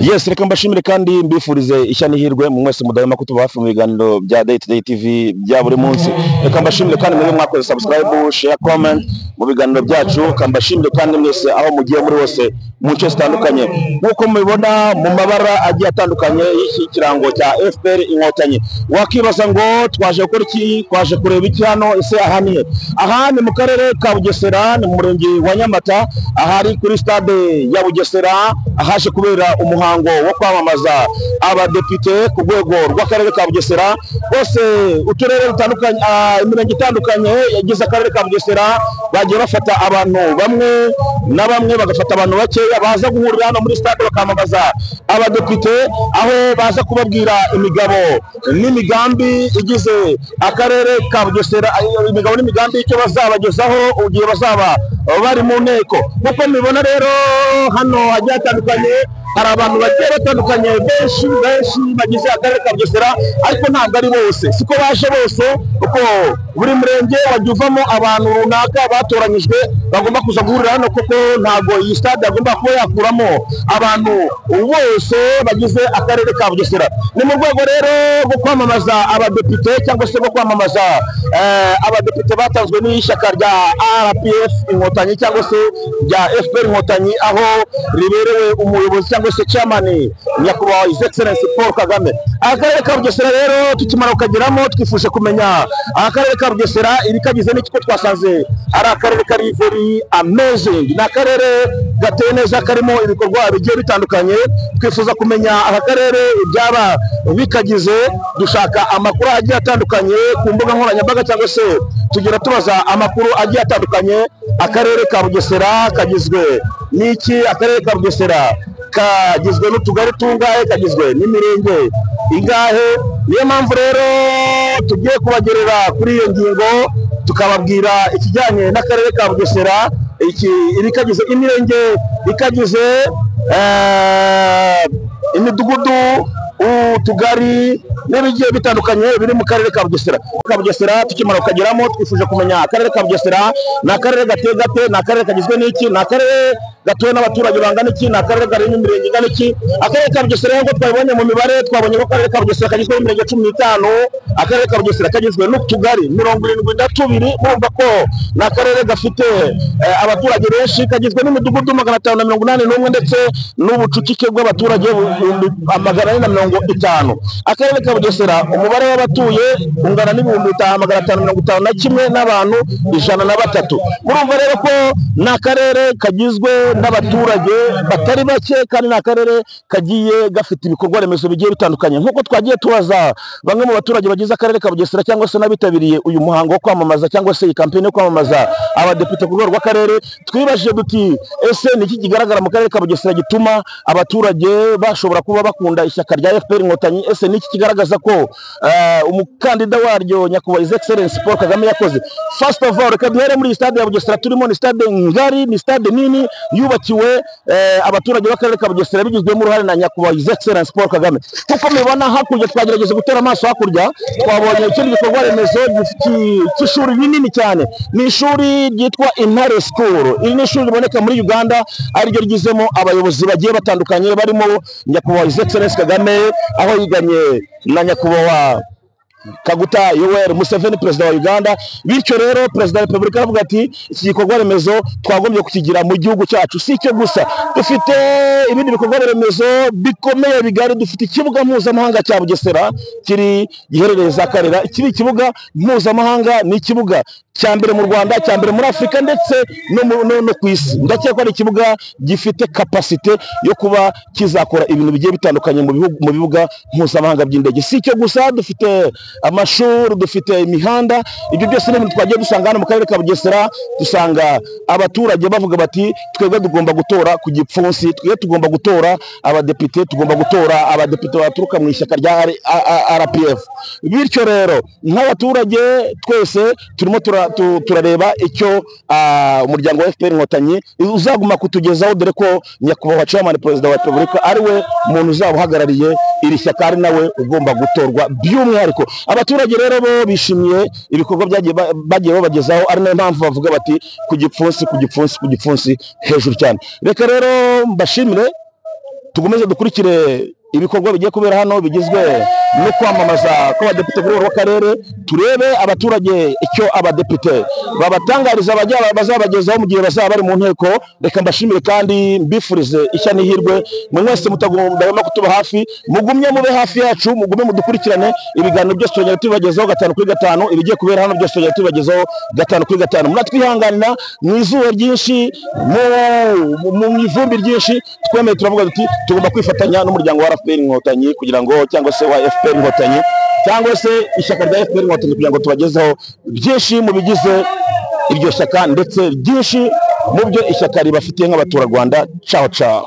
yes reka mbashimire kandi mbifurize ishya n'ihirwe mu mwese mudahema kutuba hafi mu biganiro bya day to day tv bya buri munsi. Reka mbashimire kandi mwebwe mwakoze subscribe share comment mu biganiro byacu. Reka mbashimire kandi mwese aho mugiye muri hose mu nce zitandukanye. Nk'uko mubibona mu mabara agiye atandukanye y'iki kirango cya fpr inkotanyi. Wakibaza ngo twaje gukora iki? Twaje kureba iki hano? Ese aha ni he? Aha ni mu karere ka bugesera ni mu murenge wa nyamata ahari kuri stade ya bugesera ahaje kubera umuhango wo kwamamaza abadepite ku rwego rw'akarere ka bugesera. Bose uturere dutandukanye ah, imirenge itandukanye yagize akarere ka bugesera bagiye bafata abantu bamwe na bamwe bagafata abantu bakeya baza guhurira hano muri stade bakamamaza abadepite aho baza kubabwira imigabo n'imigambi igize akarere ka bugesera. Imigabo n'imigambi y'icyo bazabagezaho igihe bazaba bari mu nteko. Nk'uko mubibona rero hano hagiye hatandukanye hari abantu bagiye batandukanye benshi benshi bagize akarere ka bugesera ariko ntabwo ari bose. Siko baje bose kuko buri murenge wagiye uvamo abantu runaka batoranyijwe bagomba kuza guhurira hano kuko ntabwo iyi stade agomba kuba yakuramo abantu bose bagize akarere ka bugesera. Ni mu rwego rero rwo kwamamaza abadepite cyangwa se rwo kwamamaza eh, abadepite batanzwe n'ishyaka rya rpf inkotanyi cyangwa se rya fpr inkotanyi aho riberewe umuyobozi cyangwa se chairman nyakubahwa his excellence paul kagame. Akarere ka bugesera rero tukimara kukageramo twifuje kumenya akarere ka bugesera iri kagize n'iki ko twasanze. Ari akarere kari very amazing. Ni akarere gateye neza karimo ibikorwa bigiye bitandukanye. Twifuza kumenya aka karere ibyaba bikagize dushaka amakuru agiye atandukanye ku mbuga nkoranyambaga cyangwa se tugira tubaza amakuru agiye atandukanye. Akarere ka bugesera kagizwe n'iki? Akarere ka bugesera kagizwe n'utugari tungahe? Kagizwe n'imirenge ingahe? Niyo mpamvu rero tugiye kubagerera kuri iyo ngingo tukababwira ikijyanye n'akarere ka bugesera ibikagize imirenge ikagize eh, imidugudu utugari n'ibigiye bitandukanye biri mu karere ka bugesera. Ka bugesera tukimara kukageramo twifuje kumenya akarere ka bugesera ni akarere gateye gate ni akarere kagizwe n'iki ni akarere gatuwe n'abaturage bangana iki ni akarere karimo imirenge ingana iki? Akarere ka bugesera nk'uko twabibonye mu mibare twabonye ko akarere ka bugesera kagizwe n'imirenge cumi n'itanu akarere ka bugesera kagizwe n'utugari mirongo irindwi na tubiri murumva ko ni akarere gafite eh, abaturage benshi kagizwe n'imidugudu magana atanu na mirongo inani n'umwe ndetse n'ubucucike bw'abaturage magana ane na mirongo itanu. Akarere ka bugesera umubare w'abatuye ungana n'ibihumbi bitanu magana atanu mirongo itanu na kimwe n'abantu ijana na batatu. Murumva rero ko ni akarere kagizwe n'abaturage batari bake kandi ni akarere kagiye gafite ibikorwa remezo bigiye bitandukanye. Nk'uko twagiye tubaza bamwe mu baturage bagize akarere ka bugesera cyangwa se n'abitabiriye uyu muhango wo kwamamaza cyangwa se iyi kampeni yo kwamamaza abadepite ku rwego rw'akarere twibajije duti ese ni iki kigaragara mu karere ka bugesera gituma abaturage bashobora kuba bakunda ishyaka rya fpr inkotanyi? Ese ni iki kigaragaza ko eh, umukandida waryo nyakubahwa his paul kagame yakoze? First of all reka duhere muri iyi stade ya bugesera turimo ni stade ngari ni stade nini yubakiwe eh, abaturage b'akarere ka bugesera bigizwemo uruhare na nyakubahwa his excellence paul kagame. Nk'uko mubibona hakurya twagerageje gutera amaso hakurya twabonye ikindi gikorwa remezo cy'ishuri rinini cyane. Ni ishuri ryitwa intare school. Iri ni ishuri riboneka muri uganda ari ryo ryizemo abayobozi bagiye batandukanye barimo nyakubahwa his excellence kagame aho yiganye na nyakubahwa kaguta yoweri museveni perezida wa uganda. Bityo rero perezida wa repubulika aravuga ati iki gikorwa remezo twagombye kukigira mu gihugu cyacu. Si icyo gusa. Dufite ibindi bikorwa remezo bikomeye bigari. Dufite ikibuga mpuzamahanga cya bugesera kiri giherereye za karera. Iki ni ikibuga mpuzamahanga ni ikibuga cya mbere mu rwanda cya mbere muri afurika ndetse no, ku isi. Ndakeka ari ikibuga gifite kapasite yo kuba kizakora ibintu bigiye bitandukanye mu bibuga mpuzamahanga by'indege. Si icyo gusa. Dufite amashuri dufite imihanda ibyo byose ni ibintu twagiye dusanga hano mu karere ka bugesera dusanga abaturage bavuga bati twebwe tugomba gutora ku gipfunsi twebwe tugomba gutora abadepite tugomba gutora abadepite baturuka mu ishyaka rya rpf bityo rero nk'abaturage twese turimo tura- tu- turareba icyo umuryango wa fpr inkotanyi uzaguma kutugezaho dore ko nyakubahwa chairman perezida wa repubulika ari we muntu uzaba uhagarariye iri shyaka ari nawe ugomba gutorwa by'umwihariko abaturage rero bo bishimiye ibikorwa byagiye ba- bagiye babagezaho ari na yo mpamvu bavuga bati ku gipfunsi ku gipfunsi ku gipfunsi hejuru cyane. Reka rero mbashimire tugomeze dukurikire ibikorwa bigiye kubera hano bigizwe no kwamamaza kw'abadepite uru karere turebe abaturage icyo abadepite. Babatangariza bazabagezaho mu gihe bazaba bari mu nteko. Reka mbashimire kandi mbifurize ishya n'ihirwe. Mwe mwese mutagomba kutuba hafi mugumye mube hafi yacu mugume mudukurikirane. Ibiganiro byose tugenda tubibagezaho gatanu kuri gatanu ibigiye kubera hano byose tugenda tubibagezaho gatanu kuri gatanu. Muratwihanganira mu izuba ryinshi mu- ivumbi ryinshi twemeye turavuga duti tugomba kwifatanya n'umuryango wa RFPR inkotanyi kugira ngo cyangwa se wa FPR inkotanyi cyangwa se ishyaka rya FPR inkotanyi kugira ngo tubagezeho byinshi mu bigize iryo shyaka ndetse byinshi mu byo ishyaka ribafitiye nk'abaturarwanda caho caho.